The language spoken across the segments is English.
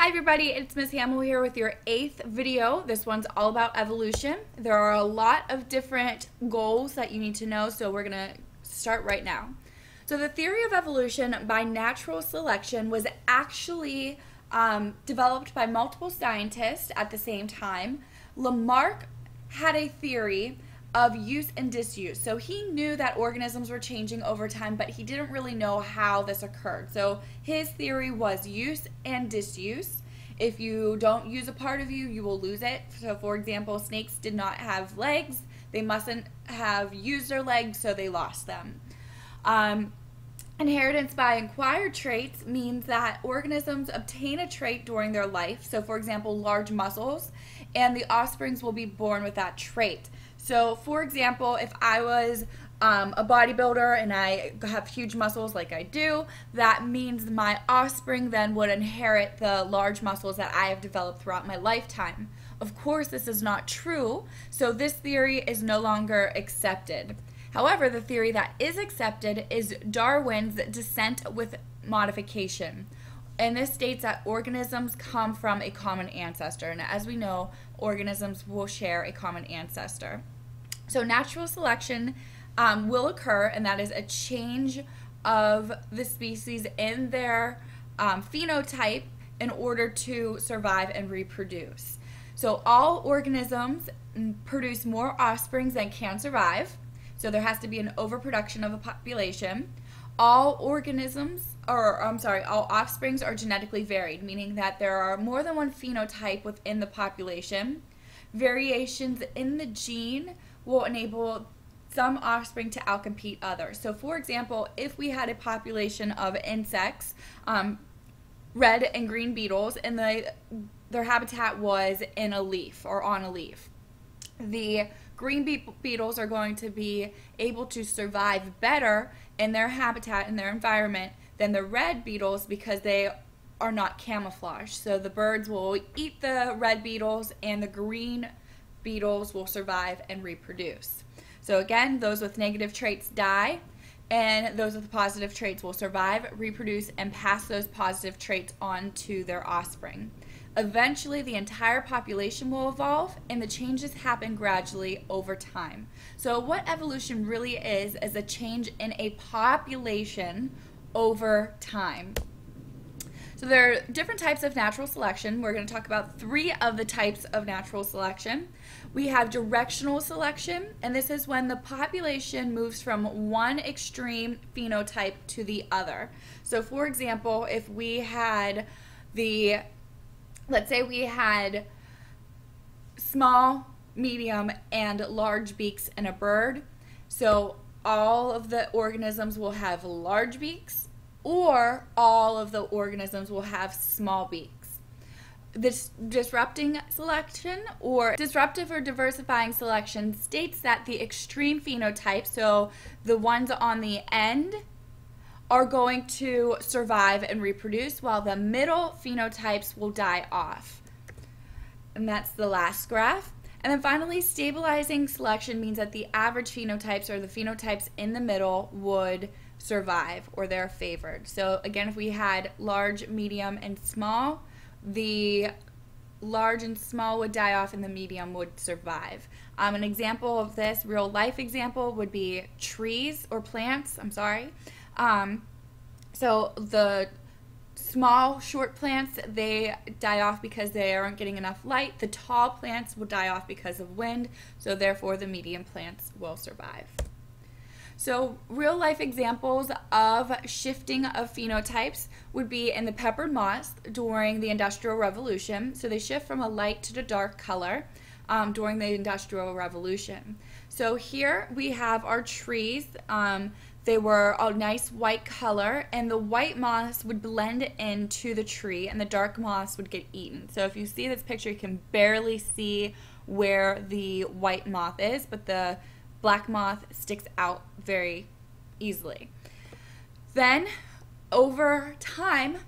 Hi everybody, it's Miss Hamill here with your eighth video. This one's all about evolution. There are a lot of different goals that you need to know, so we're gonna start right now. So the theory of evolution by natural selection was actually um, developed by multiple scientists at the same time. Lamarck had a theory of use and disuse. So he knew that organisms were changing over time, but he didn't really know how this occurred. So his theory was use and disuse. If you don't use a part of you, you will lose it. So, for example, snakes did not have legs. They mustn't have used their legs, so they lost them. Um, Inheritance by acquired traits means that organisms obtain a trait during their life. So, for example, large muscles, and the offsprings will be born with that trait. So, for example, if I was um, a bodybuilder and I have huge muscles like I do, that means my offspring then would inherit the large muscles that I have developed throughout my lifetime. Of course, this is not true, so this theory is no longer accepted. However, the theory that is accepted is Darwin's descent with modification. And this states that organisms come from a common ancestor. And as we know, organisms will share a common ancestor. So natural selection um, will occur, and that is a change of the species in their um, phenotype in order to survive and reproduce. So all organisms produce more offsprings than can survive. So there has to be an overproduction of a population. All organisms, or I'm sorry, all offsprings are genetically varied, meaning that there are more than one phenotype within the population. Variations in the gene will enable some offspring to outcompete others. So, for example, if we had a population of insects, um, red and green beetles, and the, their habitat was in a leaf or on a leaf, the green be- beetles are going to be able to survive better in their habitat, in their environment, than the red beetles because they are not camouflaged. So the birds will eat the red beetles, and the green beetles will survive and reproduce. So again, those with negative traits die, and those with positive traits will survive, reproduce, and pass those positive traits on to their offspring. Eventually, the entire population will evolve, and the changes happen gradually over time. So, what evolution really is, is a change in a population over time. So there are different types of natural selection. We're going to talk about three of the types of natural selection. We have directional selection, and this is when the population moves from one extreme phenotype to the other. So for example, if we had the, let's say we had small, medium, and large beaks in a bird. So all of the organisms will have large beaks or all of the organisms will have small beaks. This disrupting selection or disruptive or diversifying selection states that the extreme phenotype, so the ones on the end, are going to survive and reproduce while the middle phenotypes will die off. And that's the last graph. And then finally, stabilizing selection means that the average phenotypes or the phenotypes in the middle would survive or they're favored. So again, if we had large, medium, and small, the large and small would die off and the medium would survive. Um, an example of this, real life example, would be trees or plants. I'm sorry. Um, so the small, short plants, they die off because they aren't getting enough light. The tall plants will die off because of wind. So therefore, the medium plants will survive. So, real life examples of shifting of phenotypes would be in the peppered moth during the Industrial Revolution. So, they shift from a light to a dark color um, during the Industrial Revolution. So, here we have our trees. Um, they were a nice white color, and the white moth would blend into the tree, and the dark moth would get eaten. So, if you see this picture, you can barely see where the white moth is, but the black moth sticks out very easily. Then, over time,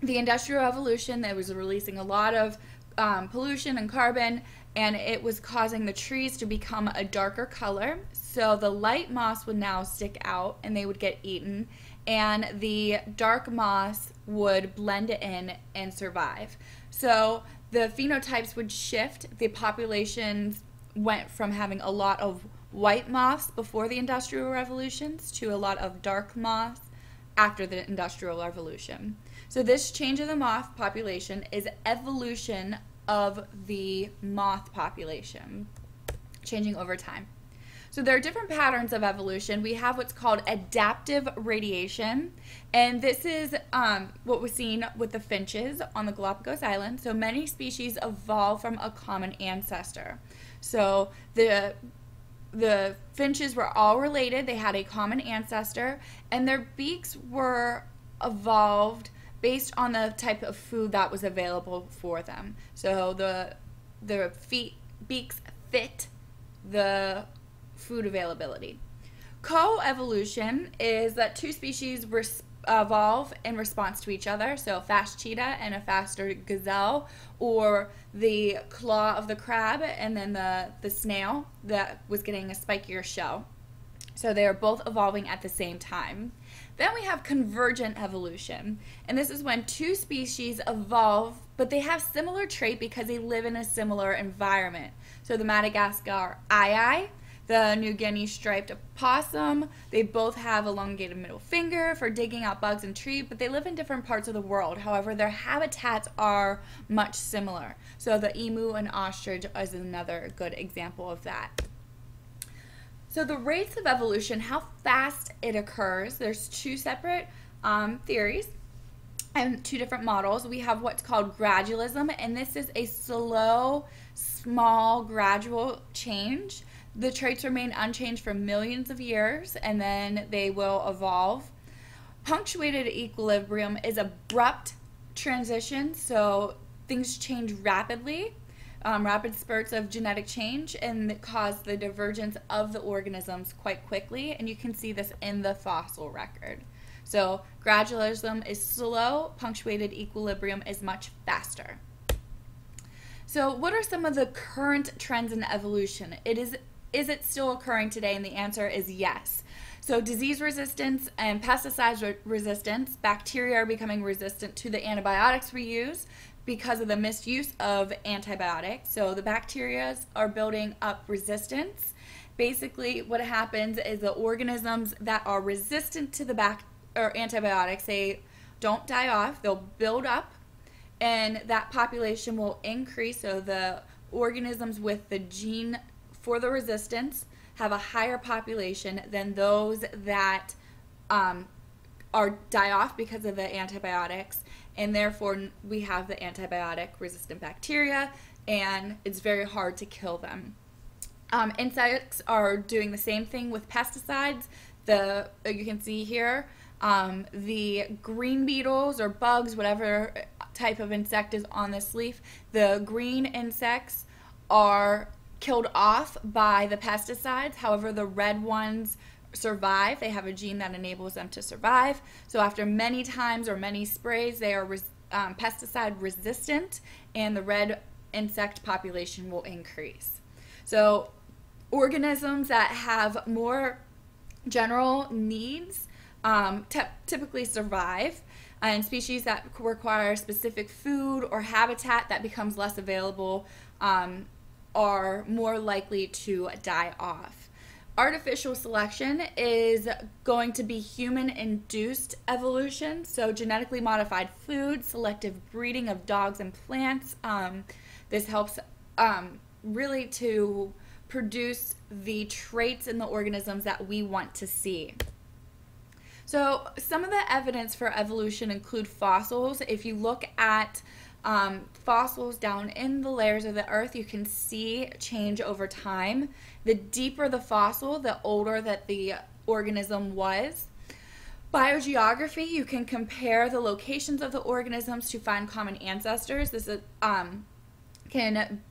the Industrial Revolution that was releasing a lot of um, pollution and carbon, and it was causing the trees to become a darker color. So the light moth would now stick out and they would get eaten. and the dark moth would blend in and survive. So the phenotypes would shift. The populations went from having a lot of white moths before the Industrial Revolutions to a lot of dark moths after the Industrial Revolution. So this change of the moth population is evolution of the moth population, changing over time. So there are different patterns of evolution. We have what's called adaptive radiation, and this is um, what was seen with the finches on the Galapagos Islands. So many species evolve from a common ancestor. So the the finches were all related. They had a common ancestor, and their beaks were evolved based on the type of food that was available for them. So the the feet beaks fit the food availability. Co-evolution is that two species res- evolve in response to each other. So, a fast cheetah and a faster gazelle, or the claw of the crab and then the, the snail that was getting a spikier shell. So, they are both evolving at the same time. Then we have convergent evolution, and this is when two species evolve, but they have similar trait because they live in a similar environment. So, the Madagascar aye the New Guinea striped opossum. They both have elongated middle finger for digging out bugs and trees, but they live in different parts of the world. However, their habitats are much similar. So the emu and ostrich is another good example of that. So the rates of evolution, how fast it occurs, there's two separate um, theories and two different models. We have what's called gradualism, and this is a slow, small, gradual change the traits remain unchanged for millions of years and then they will evolve. Punctuated equilibrium is abrupt transition, so things change rapidly, um, rapid spurts of genetic change, and cause the divergence of the organisms quite quickly. And you can see this in the fossil record. So, gradualism is slow, punctuated equilibrium is much faster. So, what are some of the current trends in evolution? It is is it still occurring today? And the answer is yes. So, disease resistance and pesticide re- resistance, bacteria are becoming resistant to the antibiotics we use because of the misuse of antibiotics. So, the bacteria are building up resistance. Basically, what happens is the organisms that are resistant to the bac- or antibiotics, they don't die off, they'll build up, and that population will increase. So, the organisms with the gene for the resistance have a higher population than those that um, are die off because of the antibiotics, and therefore we have the antibiotic resistant bacteria, and it's very hard to kill them. Um, insects are doing the same thing with pesticides. The you can see here um, the green beetles or bugs, whatever type of insect is on this leaf. The green insects are killed off by the pesticides. However, the red ones survive. They have a gene that enables them to survive. So after many times or many sprays, they are res- um, pesticide resistant, and the red insect population will increase. So organisms that have more general needs um, typically survive. And species that require specific food or habitat that becomes less available um, are more likely to die off. Artificial selection is going to be human induced evolution, so genetically modified food, selective breeding of dogs and plants. Um, this helps um, really to produce the traits in the organisms that we want to see. So, some of the evidence for evolution include fossils. If you look at um, fossils down in the layers of the earth, you can see change over time. The deeper the fossil, the older that the organism was. Biogeography, you can compare the locations of the organisms to find common ancestors. This is, um, can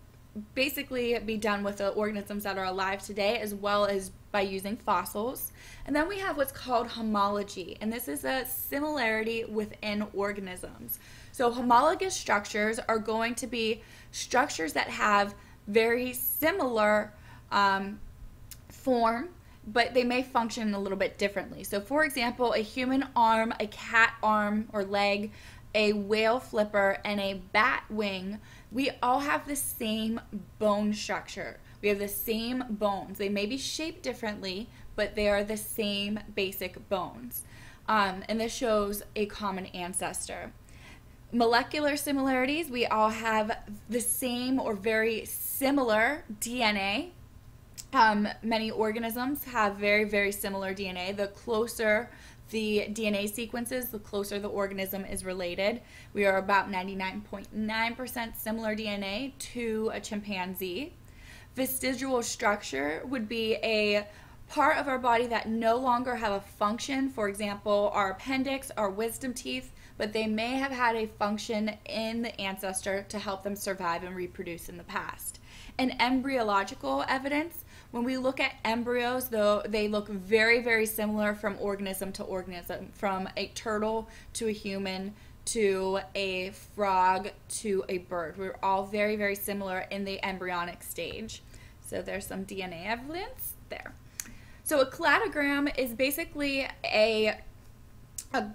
basically be done with the organisms that are alive today as well as by using fossils. And then we have what's called homology, and this is a similarity within organisms. So, homologous structures are going to be structures that have very similar um, form, but they may function a little bit differently. So, for example, a human arm, a cat arm or leg, a whale flipper, and a bat wing, we all have the same bone structure. We have the same bones. They may be shaped differently, but they are the same basic bones. Um, and this shows a common ancestor. Molecular similarities, we all have the same or very similar DNA. Um, many organisms have very, very similar DNA. The closer the DNA sequences, the closer the organism is related. We are about 99.9% similar DNA to a chimpanzee. Vestigial structure would be a part of our body that no longer have a function. For example, our appendix, our wisdom teeth, but they may have had a function in the ancestor to help them survive and reproduce in the past. And embryological evidence, when we look at embryos, though they look very, very similar from organism to organism, from a turtle to a human to a frog to a bird. We're all very, very similar in the embryonic stage. So there's some DNA evidence there. So a cladogram is basically a, a,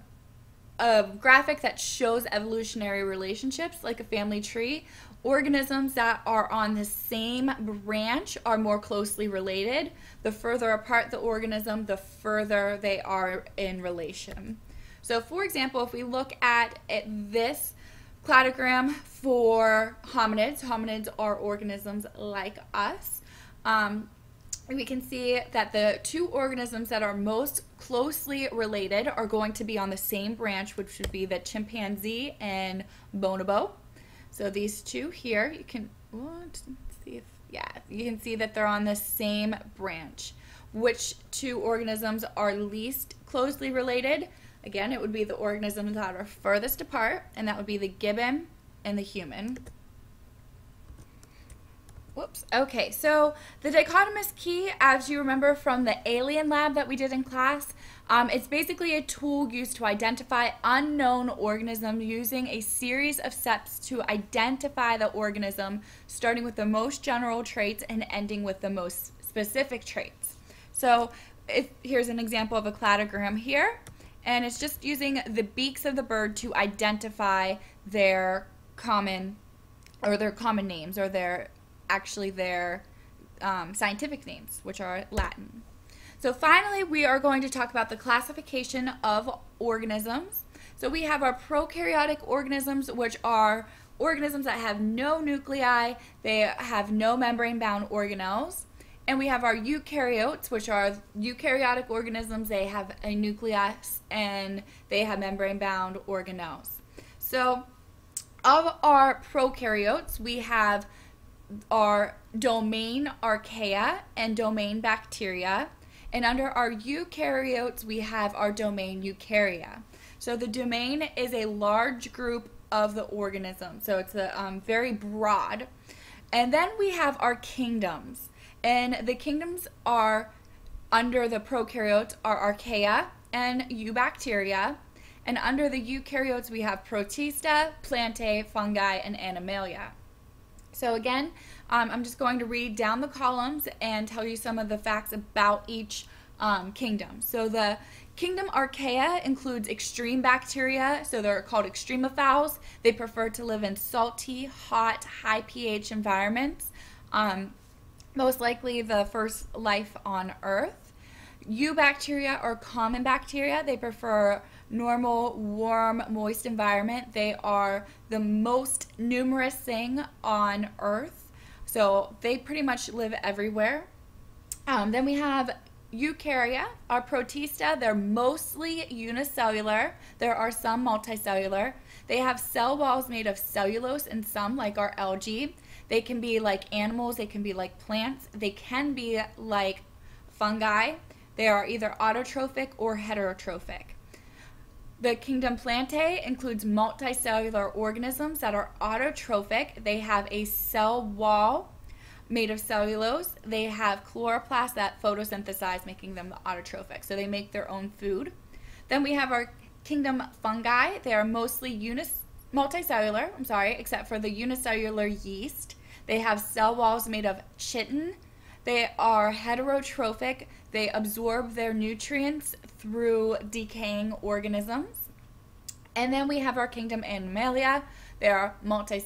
a graphic that shows evolutionary relationships like a family tree. Organisms that are on the same branch are more closely related. The further apart the organism, the further they are in relation. So for example, if we look at, at this cladogram for hominids, hominids are organisms like us. Um, we can see that the two organisms that are most closely related are going to be on the same branch, which would be the chimpanzee and bonobo. So these two here, you can see if yeah, you can see that they're on the same branch. Which two organisms are least closely related? Again, it would be the organisms that are furthest apart, and that would be the gibbon and the human. Whoops. Okay, so the dichotomous key, as you remember from the alien lab that we did in class, um, it's basically a tool used to identify unknown organisms using a series of steps to identify the organism, starting with the most general traits and ending with the most specific traits. So if, here's an example of a cladogram here, and it's just using the beaks of the bird to identify their common or their common names or their actually their um, scientific names, which are Latin. So finally, we are going to talk about the classification of organisms. So we have our prokaryotic organisms, which are organisms that have no nuclei, they have no membrane-bound organelles. And we have our eukaryotes, which are eukaryotic organisms. They have a nucleus and they have membrane-bound organelles. So of our prokaryotes, we have our domain archaea and domain bacteria. And under our eukaryotes, we have our domain eukarya. So the domain is a large group of the organism. So it's a, um, very broad. And then we have our kingdoms. And the kingdoms are under the prokaryotes are archaea and eubacteria. And under the eukaryotes, we have protista, plantae, fungi, and animalia. So again, um, I'm just going to read down the columns and tell you some of the facts about each um, kingdom. So the kingdom Archaea includes extreme bacteria, so they're called extremophiles. They prefer to live in salty, hot, high pH environments. Um, most likely the first life on Earth. Eubacteria are common bacteria. They prefer normal, warm, moist environment. They are the most numerous thing on Earth. So they pretty much live everywhere. Um, then we have Eukarya, our protista. They're mostly unicellular. There are some multicellular. They have cell walls made of cellulose and some, like our algae. They can be like animals, they can be like plants, they can be like fungi. They are either autotrophic or heterotrophic. The kingdom Plantae includes multicellular organisms that are autotrophic. They have a cell wall made of cellulose. They have chloroplasts that photosynthesize, making them autotrophic. So they make their own food. Then we have our kingdom fungi. They are mostly unis multicellular, I'm sorry, except for the unicellular yeast. They have cell walls made of chitin. They are heterotrophic. They absorb their nutrients through decaying organisms. And then we have our kingdom Animalia. They are multi